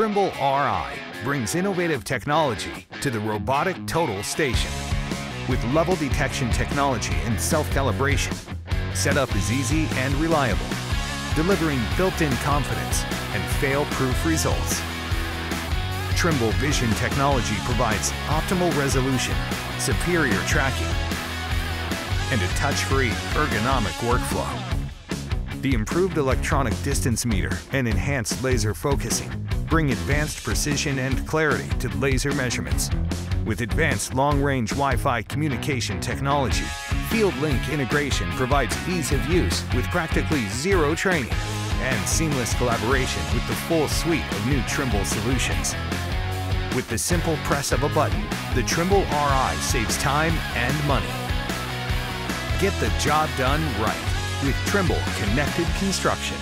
Trimble Ri brings innovative technology to the robotic total station. With level detection technology and self-calibration, setup is easy and reliable, delivering built-in confidence and fail-proof results. Trimble Vision technology provides optimal resolution, superior tracking, and a touch-free, ergonomic workflow. The improved electronic distance meter and enhanced laser focusing bring advanced precision and clarity to laser measurements. With advanced long-range Wi-Fi communication technology, FieldLink integration provides ease of use with practically zero training and seamless collaboration with the full suite of new Trimble solutions. With the simple press of a button, the Trimble Ri saves time and money. Get the job done right with Trimble Connected Construction.